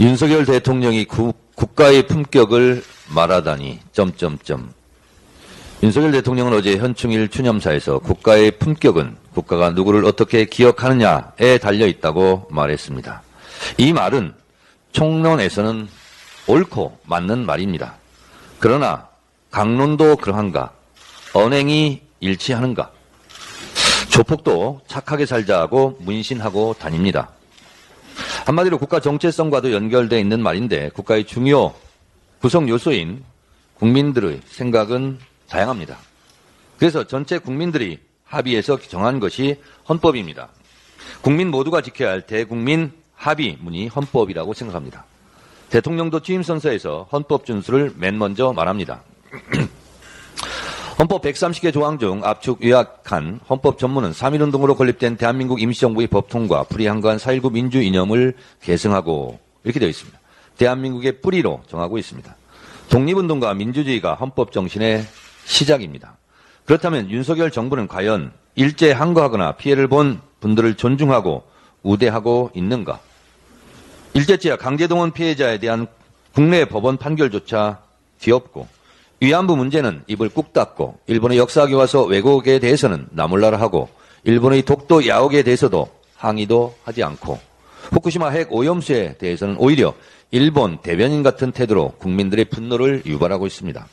윤석열 대통령이 구- 국가의 품격을 말하다니 점점점. 윤석열 대통령은 어제 현충일 추념사에서 국가의 품격은 국가가 누구를 어떻게 기억하느냐에 달려 있다고 말했습니다. 이 말은 총론에서는 옳고 맞는 말입니다. 그러나 강론도 그러한가? 언행이 일치하는가? 조폭도 착하게 살자고 문신하고 다닙니다. 한마디로 국가 정체성과도 연결되어 있는 말인데 국가의 중요 구성 요소인 국민들의 생각은 다양합니다. 그래서 전체 국민들이 합의해서 정한 것이 헌법입니다. 국민 모두가 지켜야 할 대국민 합의문이 헌법이라고 생각합니다. 대통령도 취임 선서에서 헌법 준수를 맨 먼저 말합니다. 헌법 130개 조항 중 압축 요약한 헌법 전문은 3.1운동으로 건립된 대한민국 임시정부의 법통과 불이한가한 4.19 민주 이념을 계승하고 이렇게 되어 있습니다. 대한민국의 뿌리로 정하고 있습니다. 독립운동과 민주주의가 헌법 정신의 시작입니다. 그렇다면 윤석열 정부는 과연 일제 항거하거나 피해를 본 분들을 존중하고 우대하고 있는가? 일제치하 강제동원 피해자에 대한 국내 법원 판결조차 뒤엎고 위안부 문제는 입을 꾹 닫고 일본의 역사학에 와서 왜곡에 대해서는 나몰라라 하고 일본의 독도 야옥에 대해서도 항의도 하지 않고 후쿠시마 핵 오염수에 대해서는 오히려 일본 대변인 같은 태도로 국민들의 분노를 유발하고 있습니다.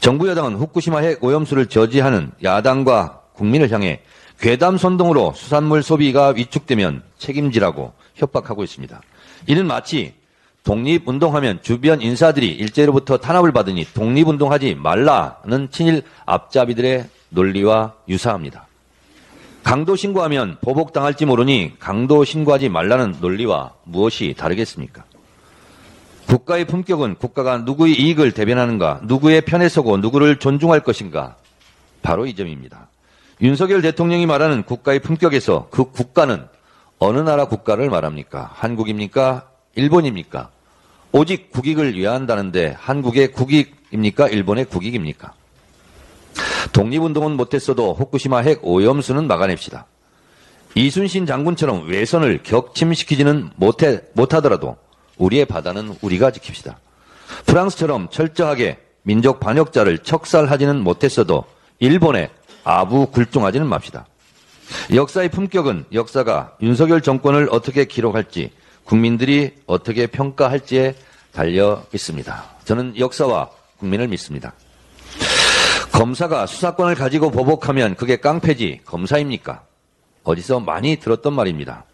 정부 여당은 후쿠시마 핵 오염수를 저지하는 야당과 국민을 향해 괴담 선동으로 수산물 소비가 위축되면 책임지라고 협박하고 있습니다. 이는 마치 독립운동하면 주변 인사들이 일제로부터 탄압을 받으니 독립운동하지 말라는 친일 앞잡이들의 논리와 유사합니다. 강도 신고하면 보복당할지 모르니 강도 신고하지 말라는 논리와 무엇이 다르겠습니까? 국가의 품격은 국가가 누구의 이익을 대변하는가, 누구의 편에 서고 누구를 존중할 것인가, 바로 이 점입니다. 윤석열 대통령이 말하는 국가의 품격에서 그 국가는 어느 나라 국가를 말합니까? 한국입니까? 일본입니까? 오직 국익을 위한다는데 한국의 국익입니까? 일본의 국익입니까? 독립운동은 못했어도 후쿠시마 핵 오염수는 막아냅시다. 이순신 장군처럼 외선을 격침시키지는 못해, 못하더라도 우리의 바다는 우리가 지킵시다. 프랑스처럼 철저하게 민족 반역자를 척살하지는 못했어도 일본에 아부 굴종하지는 맙시다. 역사의 품격은 역사가 윤석열 정권을 어떻게 기록할지 국민들이 어떻게 평가할지에 달려 있습니다. 저는 역사와 국민을 믿습니다. 검사가 수사권을 가지고 보복하면 그게 깡패지 검사입니까? 어디서 많이 들었던 말입니다.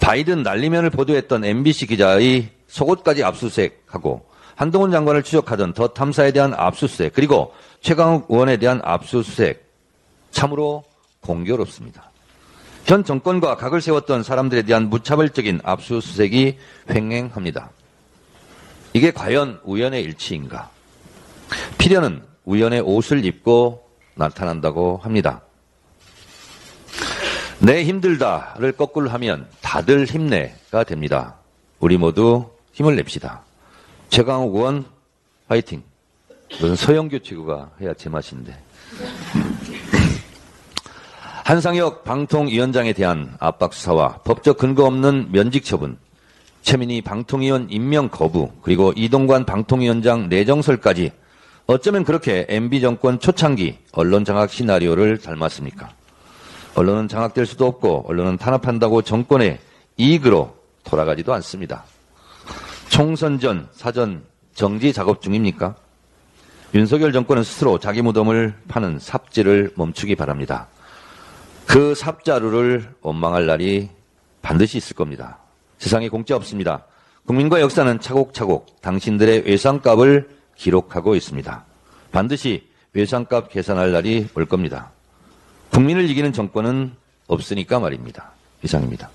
바이든 날리면을 보도했던 MBC 기자의 속옷까지 압수수색하고 한동훈 장관을 추적하던 더 탐사에 대한 압수수색 그리고 최강욱 의원에 대한 압수수색 참으로 공교롭습니다. 현 정권과 각을 세웠던 사람들에 대한 무차별적인 압수수색이 횡행합니다. 이게 과연 우연의 일치인가? 필연은 우연의 옷을 입고 나타난다고 합니다. 내 힘들다를 거꾸로 하면 다들 힘내가 됩니다. 우리 모두 힘을 냅시다. 최강욱 의원 화이팅. 이건 서영교 최고가 해야 제맛인데. 한상혁 방통위원장에 대한 압박 수사와 법적 근거 없는 면직 처분, 최민희 방통위원 임명 거부, 그리고 이동관 방통위원장 내정설까지 어쩌면 그렇게 MB 정권 초창기 언론 장악 시나리오를 닮았습니까? 언론은 장악될 수도 없고 언론은 탄압한다고 정권의 이익으로 돌아가지도 않습니다. 총선 전 사전 정지 작업 중입니까? 윤석열 정권은 스스로 자기 무덤을 파는 삽질을 멈추기 바랍니다. 그 삽자루를 원망할 날이 반드시 있을 겁니다. 세상에 공짜 없습니다. 국민과 역사는 차곡차곡 당신들의 외상값을 기록하고 있습니다. 반드시 외상값 계산할 날이 올 겁니다. 국민을 이기는 정권은 없으니까 말입니다. 이상입니다.